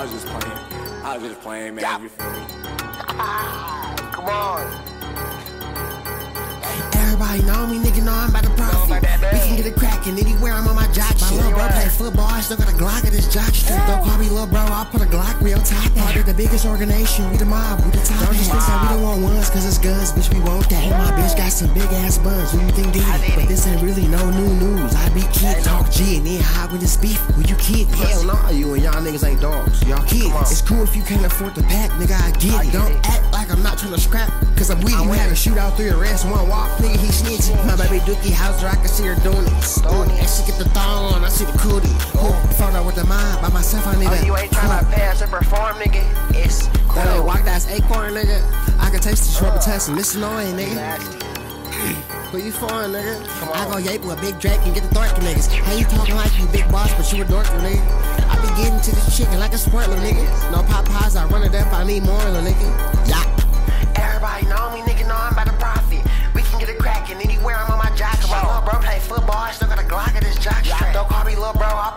I was just playing. I was just playing, man. You feel me? Ah, come on. Everybody know me, nigga know I'm about to profit. about We can get it crackin' anywhere I'm on my jock shit. My little bro play football, I still got a Glock at his jock strip. Don't call me little bro, I'll put a Glock real top. Part of the biggest organization, we the mob, we the top. Cause it's guns, bitch, we want that. My bitch got some big ass buns, you think did it? But this ain't really no new news. I be kid, talk G, and then hide with this beef. Who you kid? Hell no, you and y'all niggas ain't dogs. Y'all kids. It's cool if you can't afford the pack, nigga, I get I it. Don't it. act like I'm not trying to scrap, cause I'm weedy. We had a shootout, three arrests, one walk, nigga, he snitching. My baby Dookie Hauser, I can see her doing it. Doing it. And she get the thong on, I see the cootie. Photo with the mind, by myself, I need Oh, a. you ain't trying ain't cool. walk, that's acorn, nigga. I can taste the rubber test and this annoying, nigga. Who you for, nigga? I go yape with a big Drake and get the dorky niggas. How you talking like you big boss, but you a dorky, nigga? I be getting to this chicken like a squirt, little nigga. No Popeyes, I run it up, I need more, little nigga. Yeah. Everybody know me, nigga know I'm about to profit. We can get it crackin' anywhere I'm on my jock. My little bro play football, I still got a Glock at his jock strap. Don't call me little bro, I'll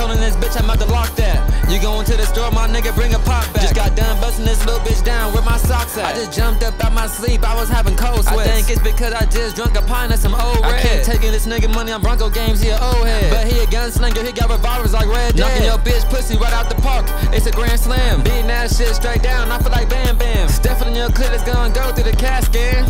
got some acetone in this bitch, I'm about to lock that. You going to the store, my nigga, bring a pop back. Just got done busting this little bitch down, where my socks at? I just jumped up out my sleep, I was having cold sweats. I think it's because I just drunk a pint of some old red. I can't taking this nigga money on Bronco games, he a old head. But he a gunslinger, he got revolvers like Red Dead. Knocking your bitch pussy right out the park, it's a grand slam. Beating that shit straight down, I feel like Bam Bam. Stepping in your clit is gonna go through the casket.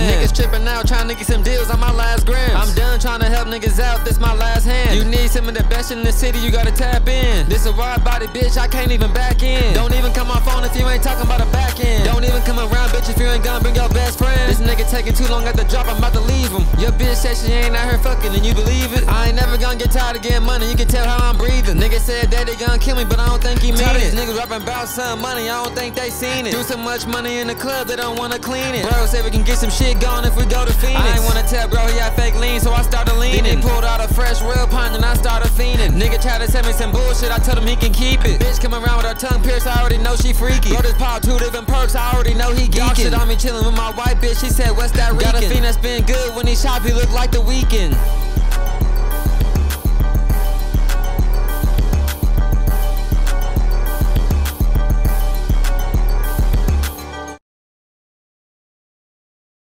Batman. Niggas tripping out, trying to get some deals on my last grams. I'm done trying to help niggas out, this my last hand. You need some of the best in the city, you gotta tap in. This a wide body bitch, I can't even back in. Don't even come on phone if you ain't talking about a back end. Don't even come around, bitch, if you ain't gonna bring your best friend. This nigga taking too long at the drop, I'm about to leave him. Your bitch said she ain't out here fucking, and you believe it? I ain't never gonna get tired of getting money, you can tell how I'm breathing. Nigga said that they gonna kill me, but I don't think he mean it. These niggas rapping about some money, I don't think they seen it. Do so much money in the club, they don't wanna clean it. Bro said we can get some shit going if we go to Phoenix. I ain't wanna tell bro he had fake lean, so I started leaning. Then he pulled out a fresh real Nigga tried to tell me some bullshit, I told him he can keep it. Bitch come around with her tongue pierced, I already know she freaky. Bro just popped two different perks, I already know he geeking. Dog shit on me chilling with my white bitch, she said what's that reeking? Got a fiend that's been good when he shop, he look like the Weeknd.